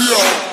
yeah.